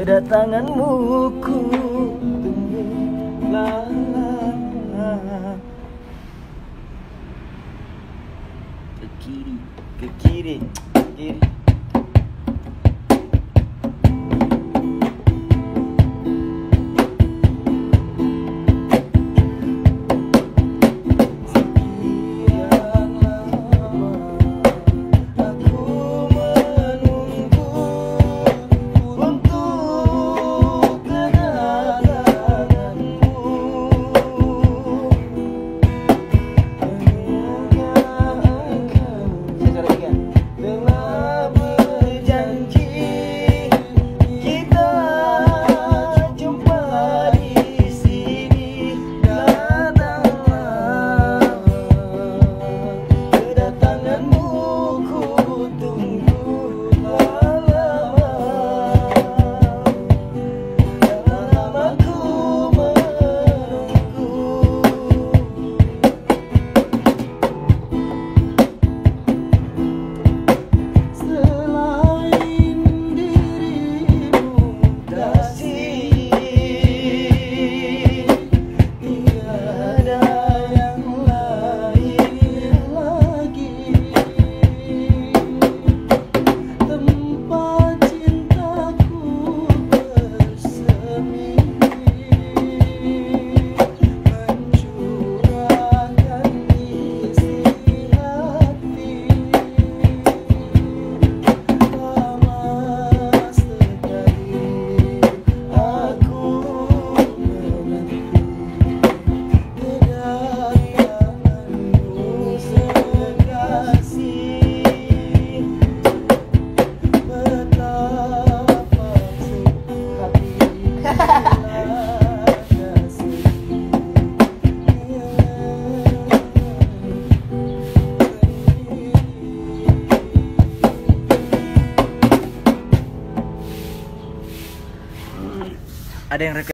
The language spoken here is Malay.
kedatanganmu ku tunggu ke kiri ke kiri ke kiri. ada yang request